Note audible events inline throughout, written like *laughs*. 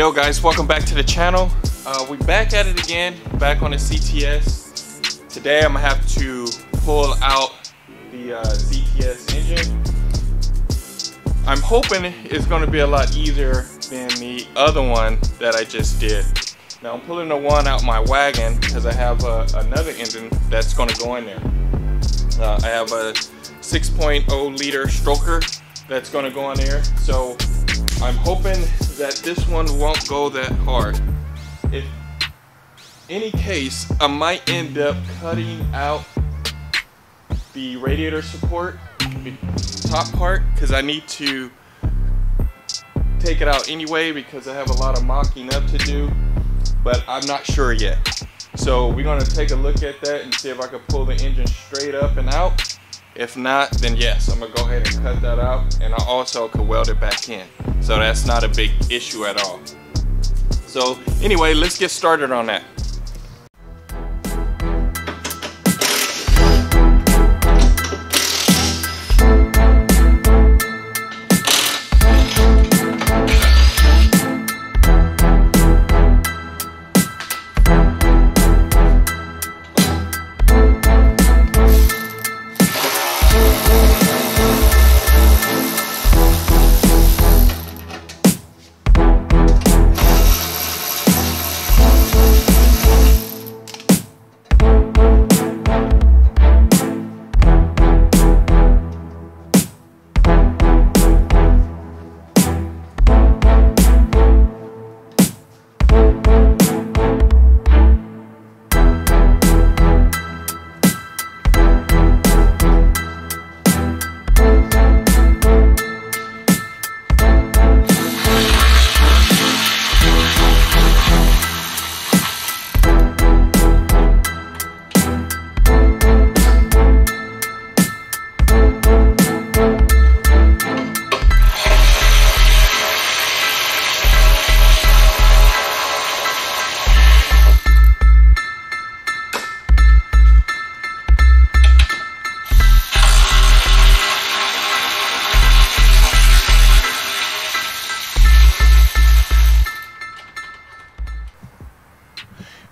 Yo guys, welcome back to the channel. Uh, we back at it again, back on the CTS. Today I'm gonna have to pull out the uh, CTS engine. I'm hoping it's gonna be a lot easier than the other one that I just did. Now I'm pulling the one out my wagon because I have uh, another engine that's gonna go in there. Uh, I have a 6.0 liter stroker that's gonna go in there. So I'm hoping that this one won't go that hard. If any case, I might end up cutting out the radiator support, the top part, because I need to take it out anyway because I have a lot of mocking up to do, but I'm not sure yet. So we're gonna take a look at that and see if I can pull the engine straight up and out. If not, then yes, I'm gonna go ahead and cut that out and I also could weld it back in. So that's not a big issue at all. So anyway, let's get started on that.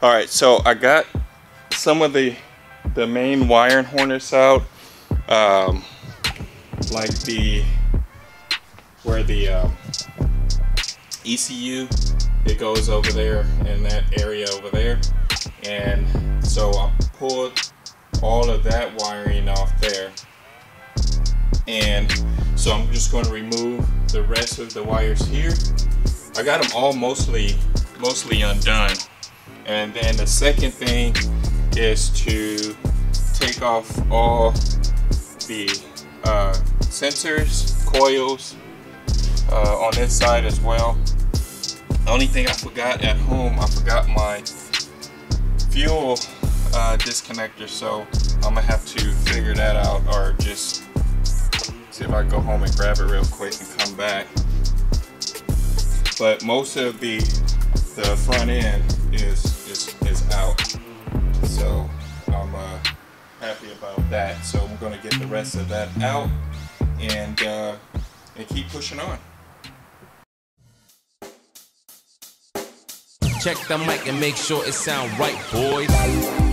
All right, so I got some of the the main wiring harness out, um, like the where the um, ECU it goes over there in that area over there, and so I pulled all of that wiring off there, and so I'm just going to remove the rest of the wires here. I got them all mostly mostly undone. And then the second thing is to take off all the uh, sensors, coils uh, on this side as well. The only thing I forgot at home, I forgot my fuel uh, disconnector, so I'm gonna have to figure that out or just see if I go home and grab it real quick and come back. But most of the the front end is is out. So I'm uh, happy about that. So I'm gonna get the rest of that out and uh, and keep pushing on. Check the mic and make sure it sound right, boys.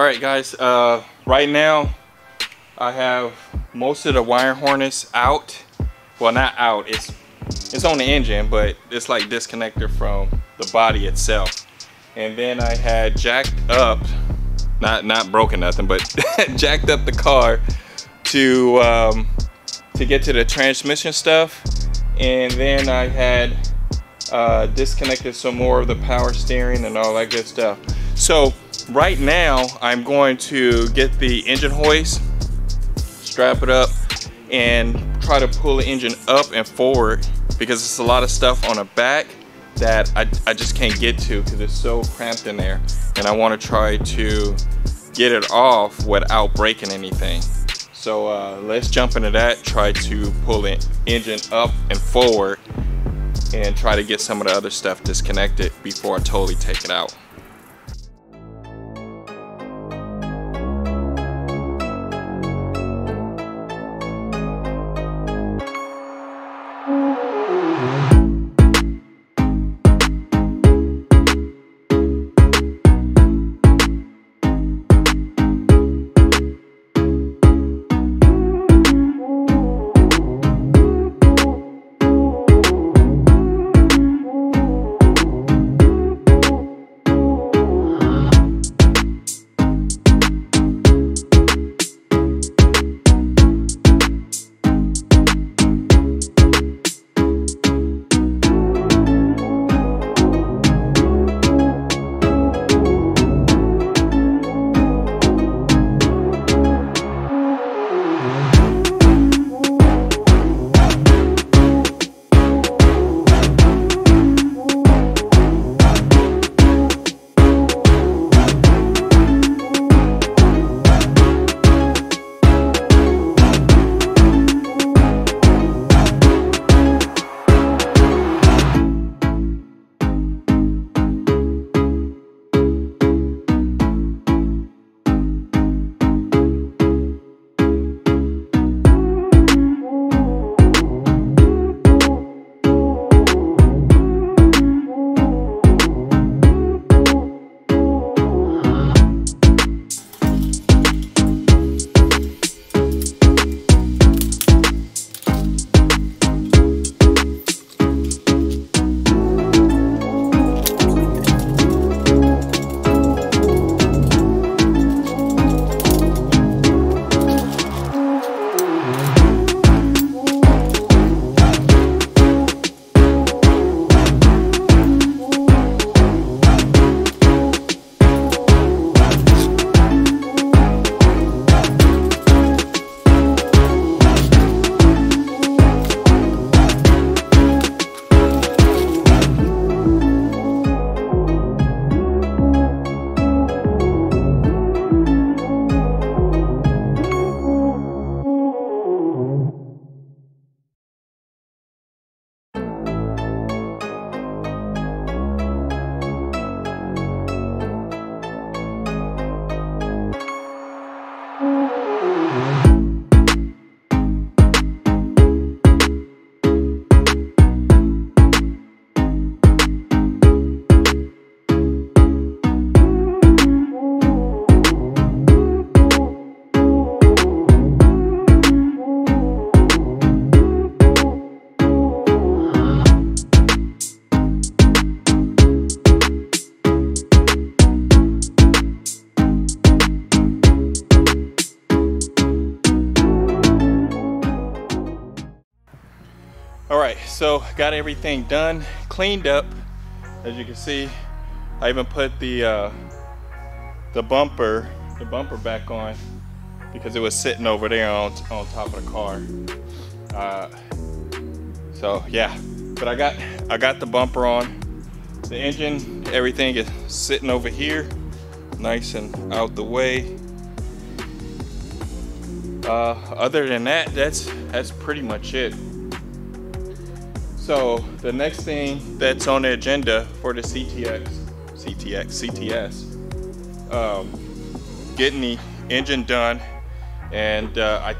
All right guys uh, right now I have most of the wire harness out. Well not out it's it's on the engine but it's like disconnected from the body itself. And then I had jacked up not not broken nothing but *laughs* jacked up the car to um, to get to the transmission stuff. And then I had uh, disconnected some more of the power steering and all that good stuff. So right now I'm going to get the engine hoist, strap it up, and try to pull the engine up and forward because it's a lot of stuff on the back that I, I just can't get to because it's so cramped in there. And I want to try to get it off without breaking anything. So uh, let's jump into that, try to pull the engine up and forward and try to get some of the other stuff disconnected before I totally take it out. Right, so got everything done, cleaned up. As you can see, I even put the uh, the bumper, the bumper back on because it was sitting over there on, on top of the car. Uh, so yeah, but I got I got the bumper on. The engine, everything is sitting over here, nice and out the way. Uh, other than that, that's that's pretty much it. So the next thing that's on the agenda for the CTX, CTX, CTS, um, getting the engine done, and uh, I,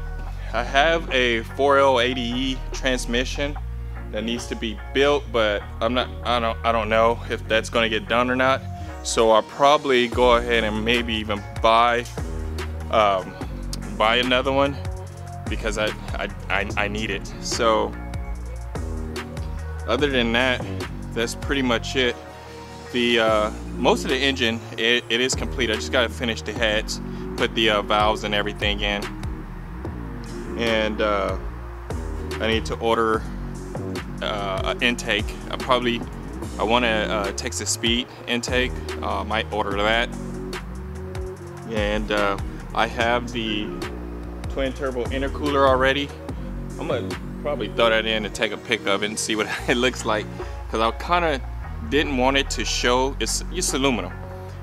I have a 4L80E transmission that needs to be built, but I'm not, I don't, I don't know if that's going to get done or not. So I'll probably go ahead and maybe even buy, um, buy another one because I, I, I, I need it. So other than that, that's pretty much it. The uh, most of the engine, it, it is complete. I just got to finish the heads, put the uh, valves and everything in, and uh, I need to order uh, an intake. I probably I want a, a Texas Speed intake. Uh, might order that, And uh, I have the twin turbo intercooler already. I'm gonna probably throw that in and take a pic of it and see what *laughs* it looks like. Cause I kinda didn't want it to show, it's, it's aluminum,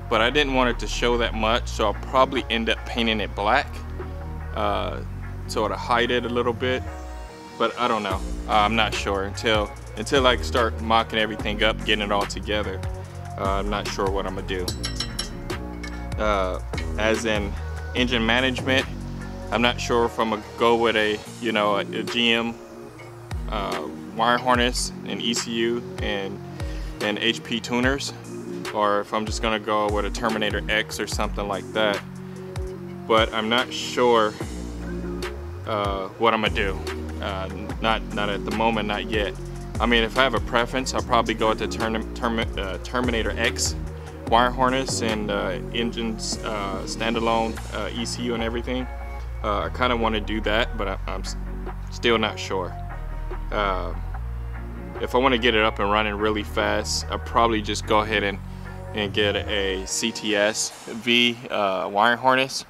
but I didn't want it to show that much. So I'll probably end up painting it black. Uh, sort of hide it a little bit but I don't know uh, I'm not sure until until I start mocking everything up getting it all together uh, I'm not sure what I'm gonna do uh, as in engine management I'm not sure if I'm gonna go with a you know a, a GM uh, wire harness and ECU and and HP tuners or if I'm just gonna go with a Terminator X or something like that but I'm not sure uh, what I'm gonna do. Uh, not not at the moment, not yet. I mean, if I have a preference, I'll probably go with the term, term, uh, Terminator X wire harness and uh, engines uh, standalone uh, ECU and everything. I kind of want to do that, but I, am still not sure. If I want to get it up and running really fast, I'll probably just go ahead and, and get a CTS V wire harness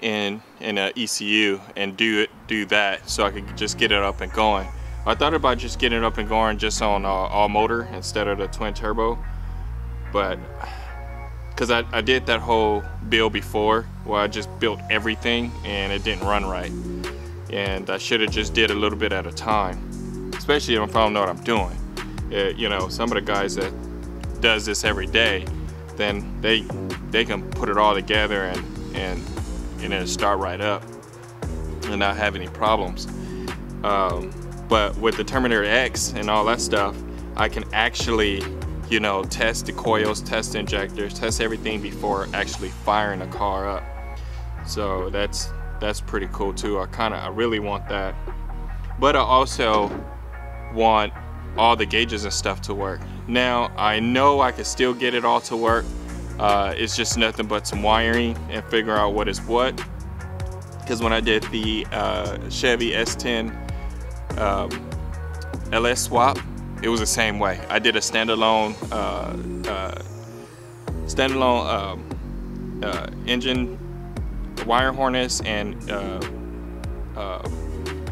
in in a ECU and do it do that so I could just get it up and going. I thought about just getting it up and going just on uh, all motor instead of the twin turbo, but because I, I did that whole build before where I just built everything and it didn't run right. And I should have just did a little bit at a time, especially if I don't know what I'm doing. It, uh, you know, some of the guys that does this every day, then they they can put it all together and and and then start right up and not have any problems. Um, but with the Terminator X and all that stuff, I can actually, you know, test the coils, test the injectors, test everything before actually firing a car up. So that's that's pretty cool too. I kind of, I really want that. But I also want all the gauges and stuff to work. Now, I know I can still get it all to work, uh, it's just nothing but some wiring and figure out what is what. Because when I did the uh, Chevy S10 um, LS swap, it was the same way. I did a standalone uh, uh standalone um, uh, engine wire harness and uh,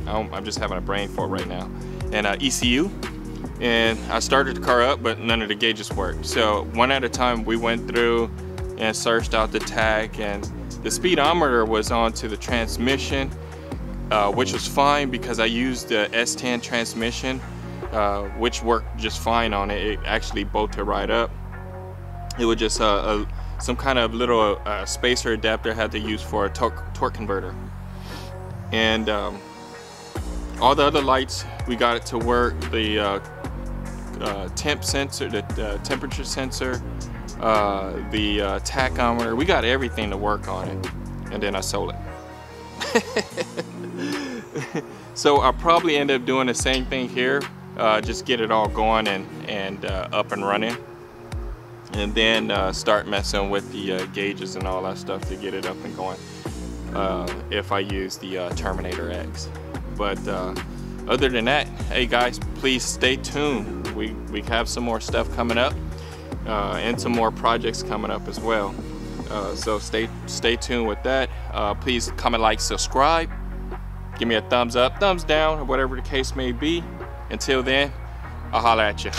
I'm just having a brain fart right now. And ECU and I started the car up but none of the gauges worked. So one at a time we went through and searched out the tag, and the speedometer was onto the transmission uh, which was fine because I used the S10 transmission uh, which worked just fine on it. It actually bolted right up. It was just a some kind of little uh, spacer adapter I had to use for a torque, torque converter and um, all the other lights we got it to work the uh, uh, temp sensor, the uh, temperature sensor, uh, the uh, tachometer. We got everything to work on it. And then I sold it. *laughs* so I'll probably end up doing the same thing here. Just get it all going and, and up and running. And then start messing with the gauges and all that stuff to get it up and going. if I use the Terminator X. But other than that, hey guys, please stay tuned. We, we have some more stuff coming up uh, and some more projects coming up as well. Uh, so stay, stay tuned with that. Uh, please comment, like, subscribe. Give me a thumbs up, thumbs down, or whatever the case may be. Until then, I'll holler at you.